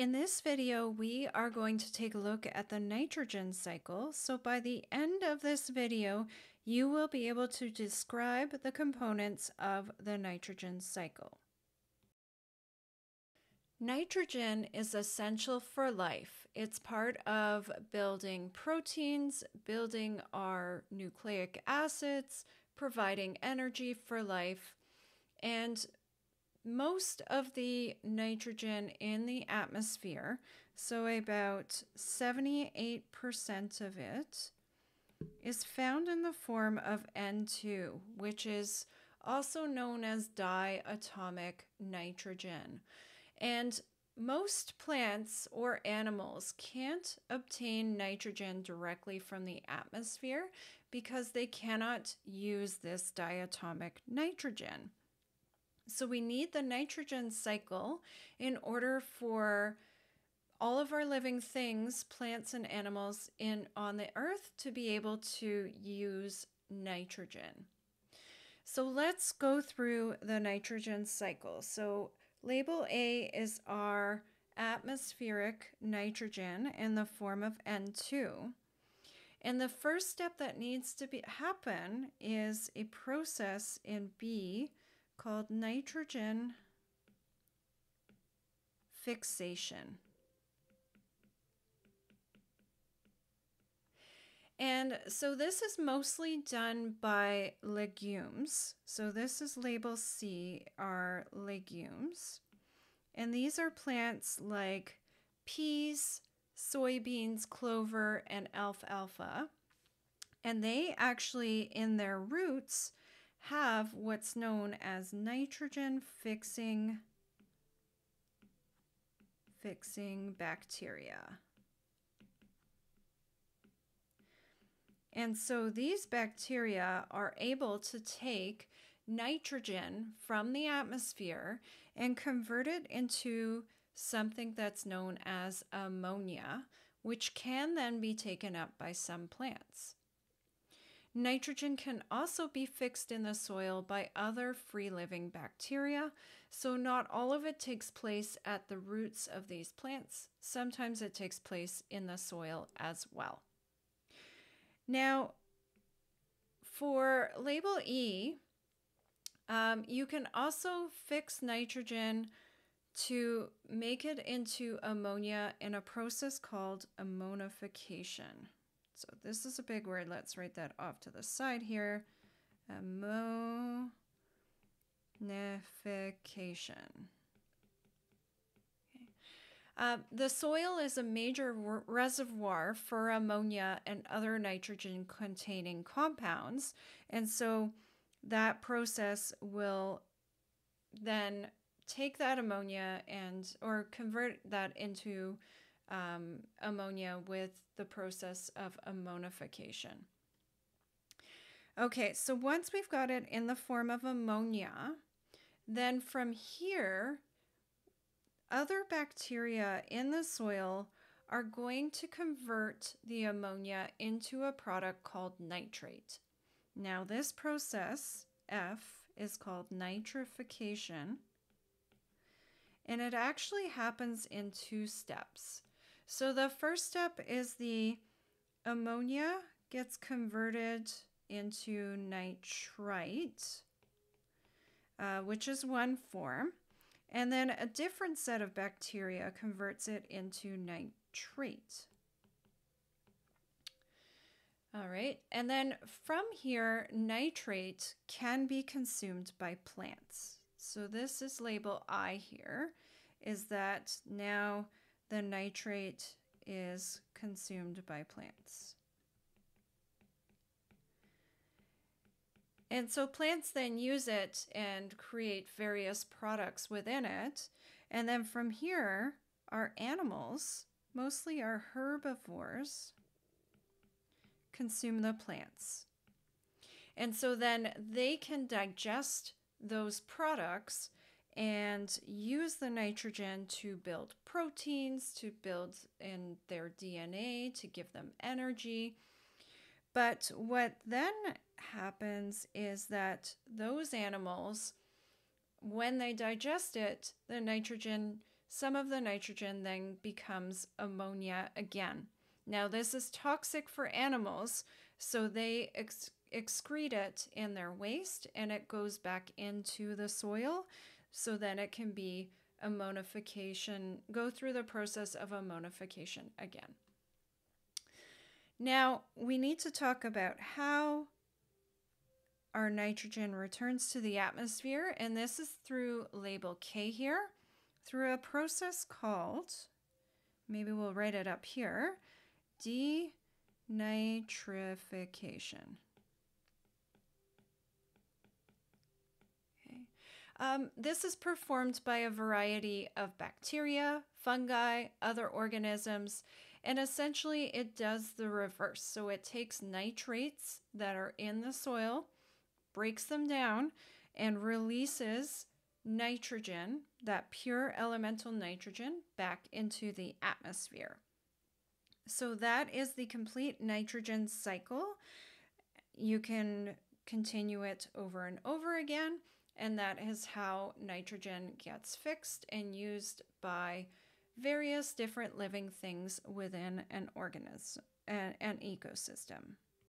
In this video, we are going to take a look at the nitrogen cycle. So by the end of this video, you will be able to describe the components of the nitrogen cycle. Nitrogen is essential for life. It's part of building proteins, building our nucleic acids, providing energy for life, and most of the nitrogen in the atmosphere, so about 78% of it, is found in the form of N2, which is also known as diatomic nitrogen. And most plants or animals can't obtain nitrogen directly from the atmosphere because they cannot use this diatomic nitrogen. So we need the nitrogen cycle in order for all of our living things, plants and animals in on the earth to be able to use nitrogen. So let's go through the nitrogen cycle. So label A is our atmospheric nitrogen in the form of N2. And the first step that needs to be happen is a process in B called nitrogen fixation. And so this is mostly done by legumes. So this is label C, are legumes. And these are plants like peas, soybeans, clover, and alfalfa. And they actually, in their roots, have what's known as nitrogen fixing fixing bacteria. And so these bacteria are able to take nitrogen from the atmosphere and convert it into something that's known as ammonia, which can then be taken up by some plants. Nitrogen can also be fixed in the soil by other free living bacteria, so not all of it takes place at the roots of these plants. Sometimes it takes place in the soil as well. Now, for label E, um, you can also fix nitrogen to make it into ammonia in a process called ammonification. So this is a big word. Let's write that off to the side here. Ammonification. Uh, the soil is a major reservoir for ammonia and other nitrogen containing compounds. And so that process will then take that ammonia and or convert that into um, ammonia with the process of ammonification. Okay, so once we've got it in the form of ammonia, then from here, other bacteria in the soil are going to convert the ammonia into a product called nitrate. Now, this process, F, is called nitrification, and it actually happens in two steps. So the first step is the ammonia gets converted into nitrite, uh, which is one form. And then a different set of bacteria converts it into nitrate. All right, and then from here, nitrate can be consumed by plants. So this is label I here, is that now the nitrate is consumed by plants. And so plants then use it and create various products within it. And then from here, our animals, mostly our herbivores, consume the plants. And so then they can digest those products and use the nitrogen to build proteins, to build in their DNA, to give them energy. But what then happens is that those animals, when they digest it, the nitrogen some of the nitrogen then becomes ammonia again. Now, this is toxic for animals, so they ex- excrete it in their waste and it goes back into the soil. So then it can be ammonification, go through the process of ammonification again. Now, we need to talk about how our nitrogen returns to the atmosphere, and this is through label K here, through a process called, maybe we'll write it up here, denitrification. Um, this is performed by a variety of bacteria, fungi, other organisms, and essentially it does the reverse. So it takes nitrates that are in the soil, breaks them down, and releases nitrogen, that pure elemental nitrogen, back into the atmosphere. So that is the complete nitrogen cycle. You can continue it over and over again, and that is how nitrogen gets fixed and used by various different living things within an organism, an, an ecosystem.